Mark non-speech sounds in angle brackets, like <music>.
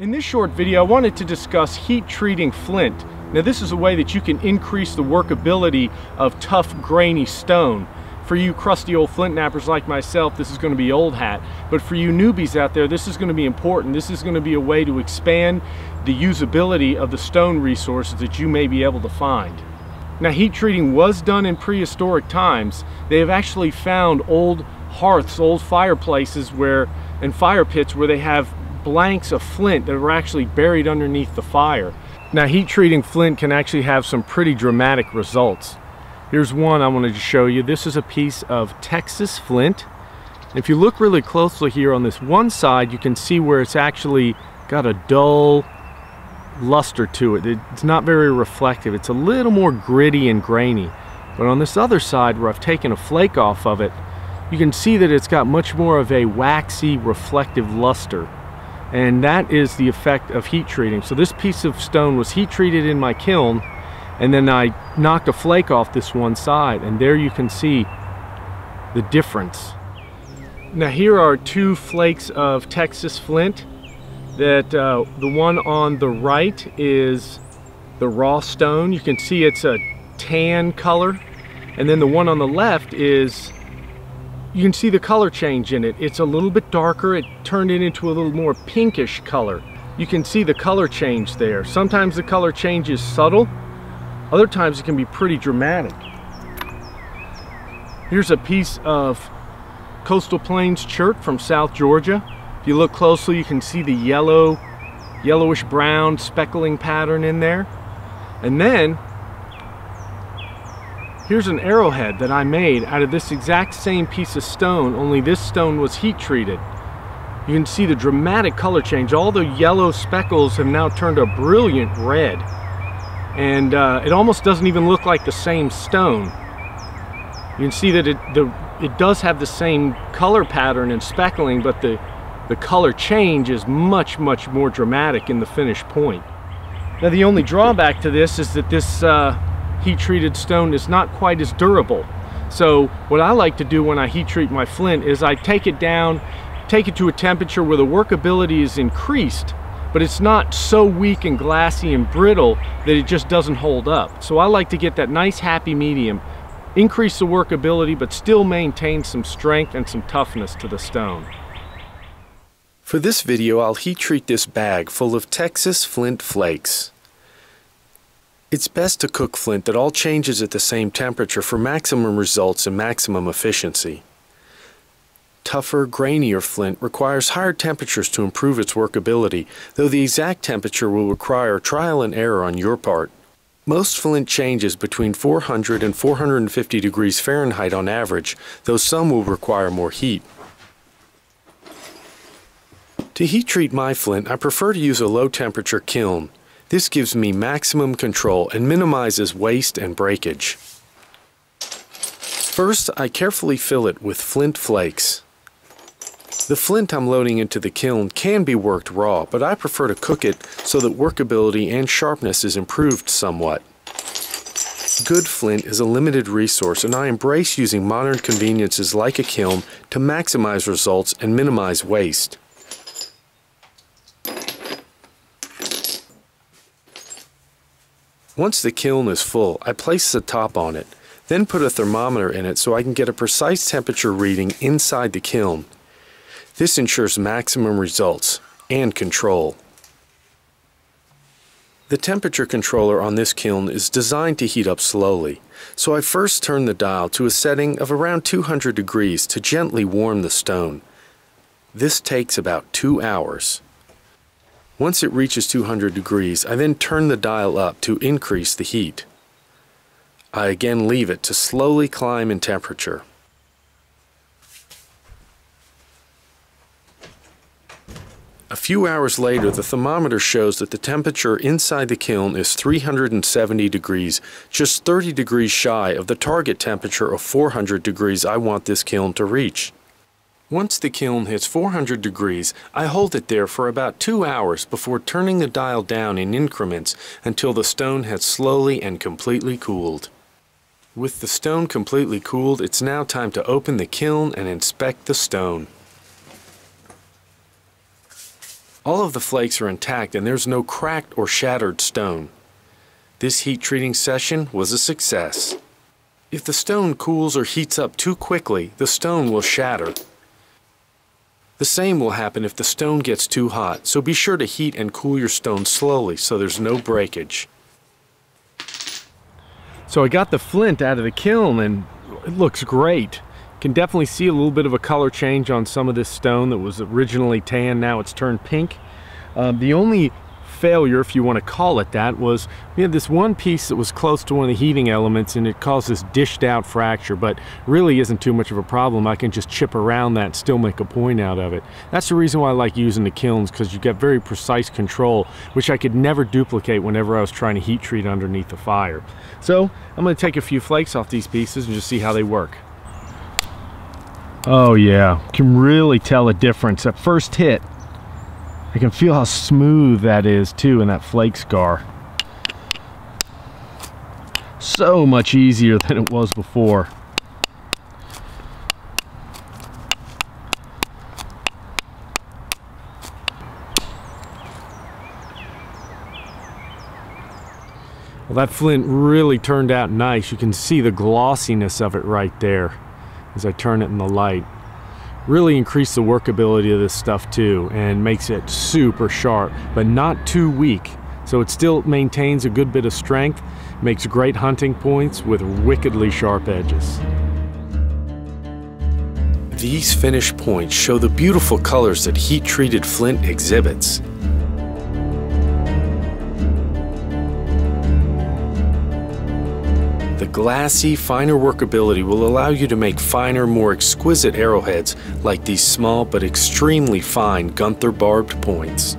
In this short video, I wanted to discuss heat treating flint. Now this is a way that you can increase the workability of tough, grainy stone. For you crusty old flint knappers like myself, this is going to be old hat. But for you newbies out there, this is going to be important. This is going to be a way to expand the usability of the stone resources that you may be able to find. Now heat treating was done in prehistoric times. They have actually found old hearths, old fireplaces where, and fire pits where they have blanks of flint that were actually buried underneath the fire. Now heat treating flint can actually have some pretty dramatic results. Here's one I wanted to show you. This is a piece of Texas flint. If you look really closely here on this one side, you can see where it's actually got a dull luster to it. It's not very reflective. It's a little more gritty and grainy. But on this other side where I've taken a flake off of it, you can see that it's got much more of a waxy reflective luster and that is the effect of heat treating. So this piece of stone was heat treated in my kiln and then I knocked a flake off this one side and there you can see the difference. Now here are two flakes of Texas flint that uh, the one on the right is the raw stone. You can see it's a tan color and then the one on the left is you can see the color change in it. It's a little bit darker. It turned it into a little more pinkish color. You can see the color change there. Sometimes the color change is subtle. Other times it can be pretty dramatic. Here's a piece of Coastal Plains chert from South Georgia. If you look closely, you can see the yellow, yellowish brown speckling pattern in there. And then Here's an arrowhead that I made out of this exact same piece of stone, only this stone was heat treated. You can see the dramatic color change. All the yellow speckles have now turned a brilliant red. And uh, it almost doesn't even look like the same stone. You can see that it, the, it does have the same color pattern and speckling, but the, the color change is much, much more dramatic in the finished point. Now the only drawback to this is that this uh, heat treated stone is not quite as durable. So what I like to do when I heat treat my flint is I take it down, take it to a temperature where the workability is increased, but it's not so weak and glassy and brittle that it just doesn't hold up. So I like to get that nice happy medium, increase the workability, but still maintain some strength and some toughness to the stone. For this video, I'll heat treat this bag full of Texas Flint Flakes. It's best to cook flint that all changes at the same temperature for maximum results and maximum efficiency. Tougher, grainier flint requires higher temperatures to improve its workability, though the exact temperature will require trial and error on your part. Most flint changes between 400 and 450 degrees Fahrenheit on average, though some will require more heat. To heat treat my flint, I prefer to use a low temperature kiln. This gives me maximum control and minimizes waste and breakage. First, I carefully fill it with flint flakes. The flint I'm loading into the kiln can be worked raw, but I prefer to cook it so that workability and sharpness is improved somewhat. Good flint is a limited resource and I embrace using modern conveniences like a kiln to maximize results and minimize waste. Once the kiln is full, I place the top on it, then put a thermometer in it so I can get a precise temperature reading inside the kiln. This ensures maximum results and control. The temperature controller on this kiln is designed to heat up slowly, so I first turn the dial to a setting of around 200 degrees to gently warm the stone. This takes about two hours. Once it reaches 200 degrees, I then turn the dial up to increase the heat. I again leave it to slowly climb in temperature. A few hours later, the thermometer shows that the temperature inside the kiln is 370 degrees, just 30 degrees shy of the target temperature of 400 degrees I want this kiln to reach. Once the kiln hits 400 degrees, I hold it there for about two hours before turning the dial down in increments until the stone has slowly and completely cooled. With the stone completely cooled, it's now time to open the kiln and inspect the stone. All of the flakes are intact and there's no cracked or shattered stone. This heat treating session was a success. If the stone cools or heats up too quickly, the stone will shatter. The same will happen if the stone gets too hot, so be sure to heat and cool your stone slowly so there's no breakage. So I got the flint out of the kiln and it looks great. Can definitely see a little bit of a color change on some of this stone that was originally tan, now it's turned pink. Um, the only failure, if you want to call it that, was we had this one piece that was close to one of the heating elements and it caused this dished out fracture, but really isn't too much of a problem. I can just chip around that still make a point out of it. That's the reason why I like using the kilns because you get very precise control, which I could never duplicate whenever I was trying to heat treat underneath the fire. So I'm going to take a few flakes off these pieces and just see how they work. Oh yeah, can really tell a difference. At first hit, I can feel how smooth that is too in that flake scar. So much easier <laughs> than it was before. Well, that flint really turned out nice. You can see the glossiness of it right there as I turn it in the light really increase the workability of this stuff too and makes it super sharp but not too weak. So it still maintains a good bit of strength makes great hunting points with wickedly sharp edges. These finish points show the beautiful colors that heat treated flint exhibits The glassy, finer workability will allow you to make finer, more exquisite arrowheads like these small but extremely fine Gunther barbed points.